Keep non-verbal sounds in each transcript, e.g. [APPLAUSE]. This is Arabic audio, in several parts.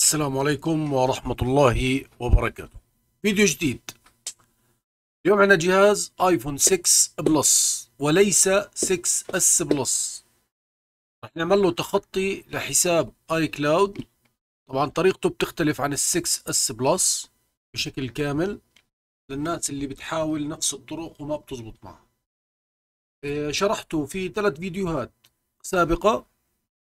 السلام عليكم ورحمة الله وبركاته. فيديو جديد. اليوم عندنا جهاز ايفون 6 بلس وليس 6 اس بلس رح نعمل له تخطي لحساب اي كلاود طبعا طريقته بتختلف عن ال 6 اس بلس بشكل كامل. للناس اللي بتحاول نفس الطرق وما بتزبط معها إيه، شرحته في ثلاث فيديوهات سابقة.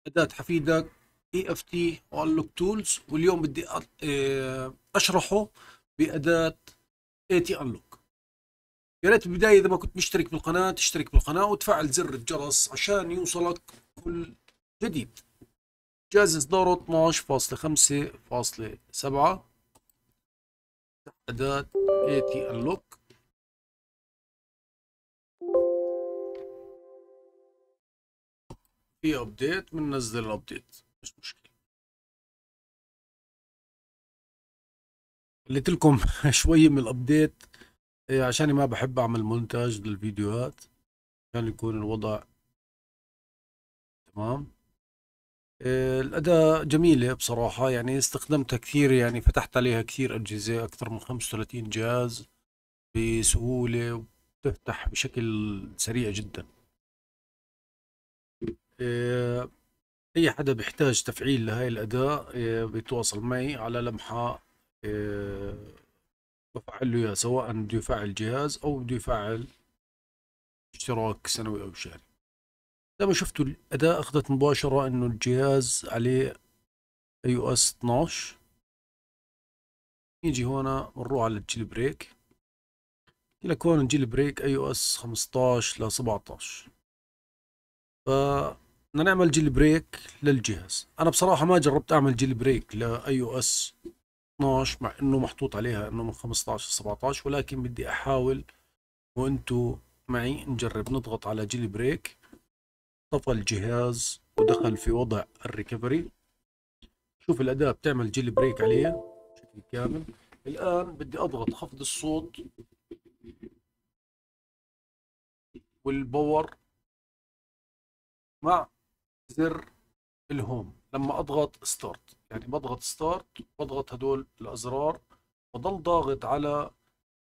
أداة حفيدك. اي اف تي واللوك تولز واليوم بدي آه، أشرحه بأداة اي تي انلوك يا ريت بالبداية إذا ما كنت مشترك بالقناة تشترك بالقناة وتفعل زر الجرس عشان يوصلك كل جديد. جهاز اصداره 12.5.7 أداة اي تي انلوك في ابديت بننزل الابديت مش مشكلة. قلت لكم [LAUGHS] شوية من الابديت عشان ما بحب أعمل مونتاج للفيديوهات عشان يكون الوضع تمام. إيه، الأداة جميلة بصراحة يعني استخدمتها كثير يعني فتحت عليها كثير أجهزة أكثر من 35 جهاز بسهولة وتفتح بشكل سريع جدا. إيه، أي حدا بيحتاج تفعيل لهاي الأداة آه، بيتواصل معي على لمحة آه، بفعل له سواء بده يفعل جهاز أو بده يفعل اشتراك سنوي أو شهري. زي ما شفتوا الأداة أخذت مباشرة إنه الجهاز عليه اي أو اس 12 نيجي هون بنروح على الجيل بريك. لك هون الجيل بريك اي أو اس 15 ل 17 ف بدنا نعمل جيل بريك للجهاز. أنا بصراحة ما جربت أعمل جيل بريك لاي أو اس 12 مع إنه محطوط عليها إنه من 15 ل 17 ولكن بدي أحاول وأنتو معي نجرب نضغط على جيل بريك. طفى الجهاز ودخل في وضع الريكفري. شوف الأداة بتعمل جيل بريك عليه بشكل كامل. الآن بدي أضغط خفض الصوت والباور مع زر الهوم لما أضغط ستارت يعني بضغط ستارت بضغط هدول الأزرار بضل ضاغط على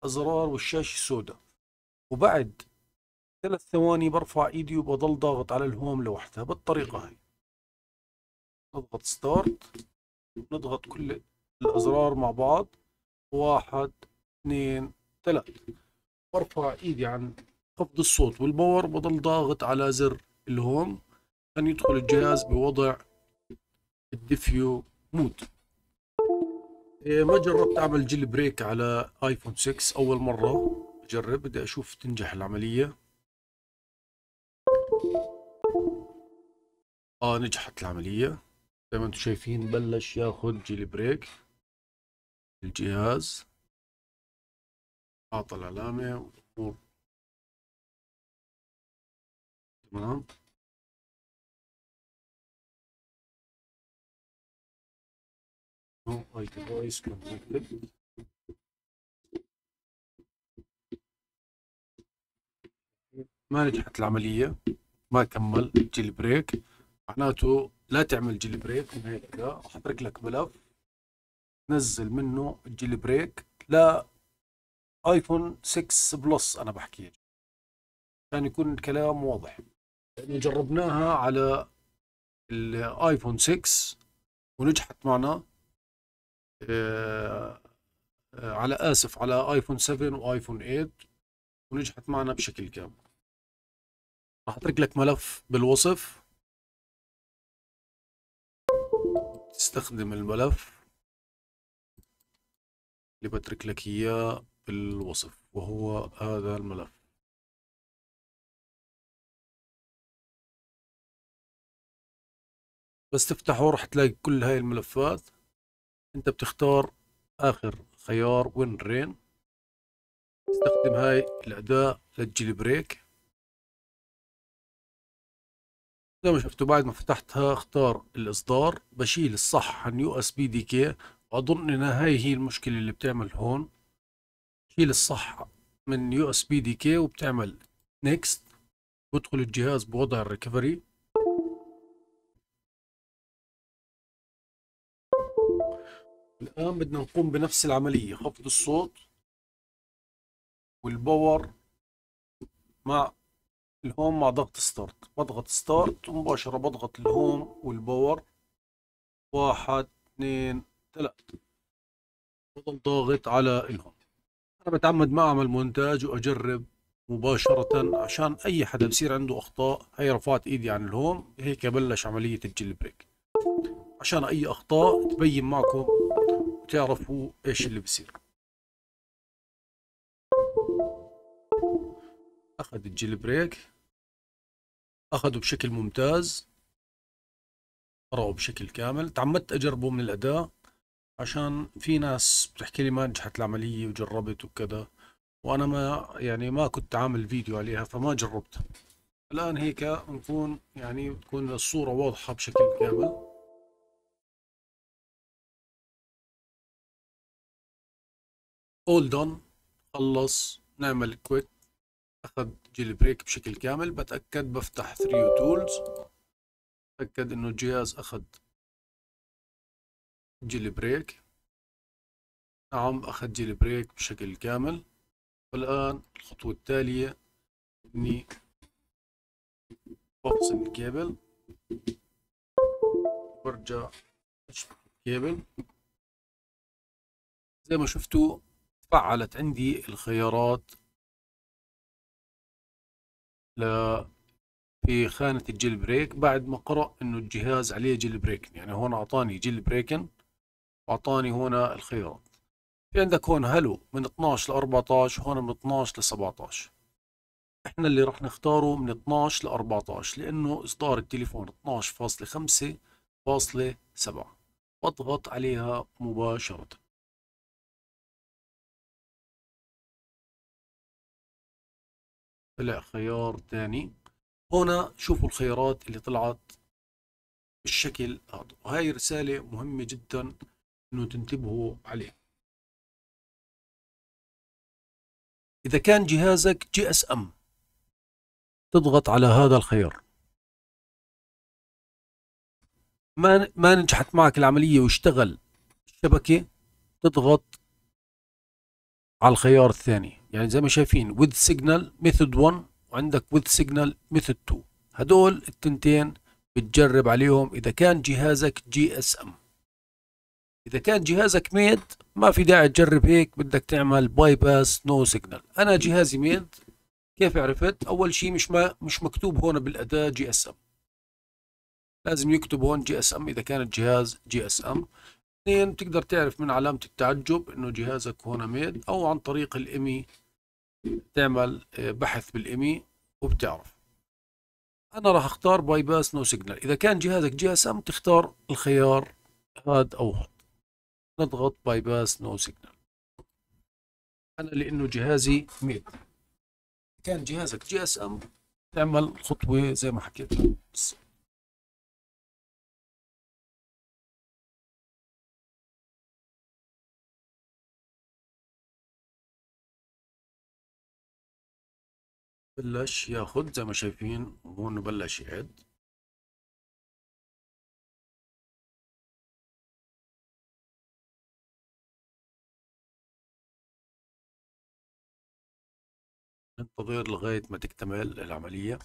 أزرار والشاشه السوداء. وبعد ثلاث ثواني برفع إيدي وبضل ضاغط على الهوم لوحدها بالطريقة هاي. نضغط ستارت نضغط كل الأزرار مع بعض. واحد اثنين ثلاث. برفع إيدي عن خفض الصوت والباور بضل ضاغط على زر الهوم. أن يدخل الجهاز بوضع الديفيو مود. إيه، ما جربت أعمل جيل بريك على آيفون 6 أول مرة أجرب بدي أشوف تنجح العملية. آه نجحت العملية. زي ما أنتم شايفين بلش ياخذ جيل بريك الجهاز أعطى العلامة تمام. ما نجحت العملية ما كمل جيل بريك. معناته لا تعمل جيل بريك من هيك راح أترك لك ملف نزل منه الجيل بريك لا آيفون 6 بلس أنا بحكي عشان يكون الكلام واضح. يعني جربناها على الايفون 6 ونجحت معنا. على آسف على آيفون 7 وآيفون 8 ونجحت معنا بشكل كامل. راح اترك لك ملف بالوصف. تستخدم الملف اللي بترك لك إياه بالوصف وهو هذا الملف. بس تفتحه راح تلاقي كل هاي الملفات. انت بتختار آخر خيار وين رين استخدم هاي الأداة للجيل بريك. زي ما شفتوا بعد ما فتحتها اختار الإصدار بشيل الصح عن يو إس بي دي كي. وأظن إن هاي هي المشكلة اللي بتعمل هون. شيل الصح من يو إس بي دي كي وبتعمل نيكست بدخل الجهاز بوضع الريكفري الآن بدنا نقوم بنفس العملية خفض الصوت والباور مع الهوم مع ضغط ستارت بضغط ستارت ومباشرة بضغط الهوم والباور. واحد اثنين ثلاثة. بضل ضاغط على الهوم. أنا بتعمد ما أعمل مونتاج وأجرب مباشرة عشان أي حدا بصير عنده أخطاء هي رفعت إيدي عن الهوم هيك بلش عملية الجيل بريك عشان أي أخطاء تبين معكم وتعرفوا إيش اللي بصير أخذ الجيل بريك. أخذه بشكل ممتاز. قرأه بشكل كامل. تعمدت أجربه من الأداء عشان في ناس بتحكي لي ما نجحت العملية وجربت وكذا وأنا ما يعني ما كنت عامل فيديو عليها فما جربتها. الآن هيك نكون يعني تكون الصورة واضحة بشكل كامل. All done. خلص. نعمل كويت أخذ جيل بريك بشكل كامل. بتأكد بفتح 3 تولز بتأكد إنه الجهاز أخذ جيل بريك نعم أخذ جيل بريك بشكل كامل. والآن الخطوة التالية. إني بفصل الكيبل برجع اشبك الكيبل زي ما شفتوا فعلت عندي الخيارات ل في خانة الجيل بريك بعد ما قرأ إنه الجهاز عليه جيل بريك. يعني هون أعطاني جيل بريكن وأعطاني هنا الخيارات. في عندك هون هلو من 12 ل 14 هون من 12 ل 17 إحنا اللي راح نختاره من 12 ل 14 لأنه إصدار التليفون 12.5.7 بضغط عليها مباشرة. طلع خيار ثاني هنا شوفوا الخيارات اللي طلعت بالشكل هذا. وهي رسالة مهمة جدا إنه تنتبهوا عليها. إذا كان جهازك جي إس إم تضغط على هذا الخيار. ما ما نجحت معك العملية واشتغل الشبكة تضغط على الخيار الثاني. يعني زي ما شايفين with signal method 1 وعندك with signal method 2 هدول التنتين بتجرب عليهم إذا كان جهازك جي اس ام إذا كان جهازك ميد ما في داعي تجرب هيك بدك تعمل باي باس نو سيجنال أنا جهازي ميد كيف عرفت؟ أول شيء مش ما مش مكتوب هون بالأداة جي اس ام لازم يكتب هون جي اس ام إذا كان الجهاز جي اس ام اثنين بتقدر تعرف من علامة التعجب إنه جهازك هون ميد أو عن طريق الامي تعمل آه، بحث بالامي وبتعرف. أنا راح أختار باي باس نو سيجنال. إذا كان جهازك جي اس ام تختار الخيار هاد أو هاد. نضغط باي باس نو سيجنال. أنا لأنه جهازي ميد كان جهازك جي اس ام تعمل خطوة زي ما حكيت. بلش ياخد زي ما شايفين هون بلش يعد. ننتظر لغاية ما تكتمل العملية.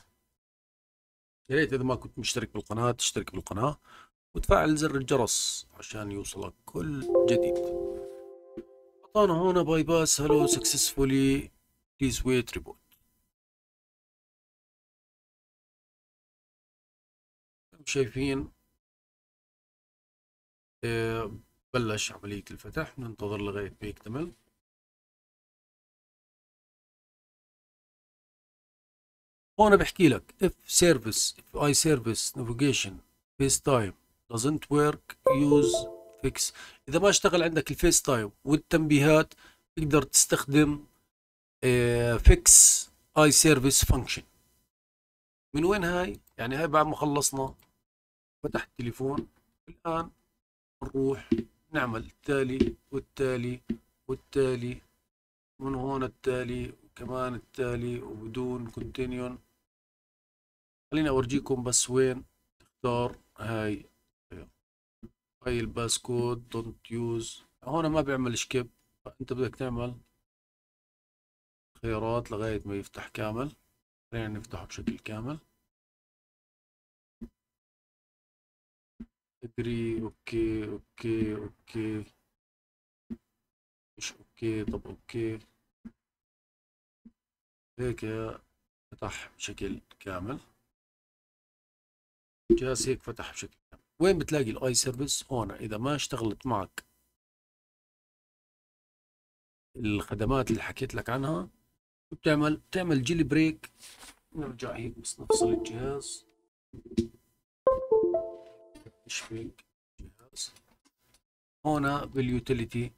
يا ريت إذا ما كنت مشترك بالقناة تشترك بالقناة وتفعل زر الجرس عشان يوصلك كل جديد. أعطانا هون باي باس. هلو سكسسفولي بليز ويت ريبوت شايفين آه، بلش عملية الفتح ننتظر لغاية ما يكتمل. هون بحكي لك if service if I service navigation FaceTime doesn't work use fix. إذا ما اشتغل عندك الفيس تايم والتنبيهات تقدر تستخدم فيكس اي سيرفيس فانكشن من وين هاي؟ يعني هاي بعد ما خلصنا. فتحت التليفون الآن نروح نعمل التالي والتالي والتالي من هون التالي وكمان التالي وبدون كونتينيون خليني أورجيكم بس وين تختار هاي هاي الباسكود دونت يوز هون ما بيعمل سكيب فأنت بدك تعمل خيارات لغاية ما يفتح كامل. خلينا نفتحه بشكل كامل. اجري أوكي أوكي أوكي. مش أوكي طب أوكي. هيك فتح بشكل كامل. جهاز هيك فتح بشكل كامل. وين بتلاقي الاي سيرفيس هون. إذا ما اشتغلت معك الخدمات اللي حكيت لك عنها بتعمل بتعمل جيلي بريك. نرجع هيك بس نفصل الجهاز. نشبك الجهاز هون باليوتيليتي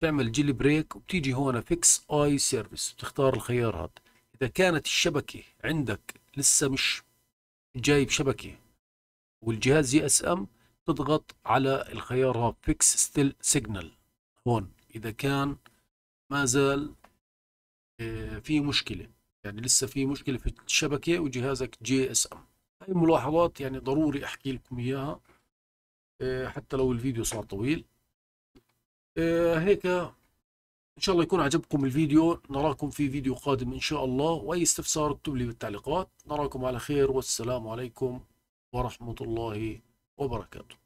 تعمل جيلي بريك وبتيجي هون فيكس آي سيرفيس بتختار الخيار هذا. إذا كانت الشبكة عندك لسه مش جايب شبكة والجهاز جي إس إم تضغط على الخيار هذا فيكس ستيل سيجنال. هون إذا كان ما زال آه، في مشكلة. يعني لسه في مشكلة في الشبكة وجهازك جي إس إم. هاي ملاحظات يعني ضروري أحكي لكم إياها. حتى لو الفيديو صار طويل. آه، هيك إن شاء الله يكون عجبكم الفيديو. نراكم في فيديو قادم إن شاء الله. وأي استفسار اكتب لي بالتعليقات. نراكم على خير. والسلام عليكم ورحمة الله وبركاته.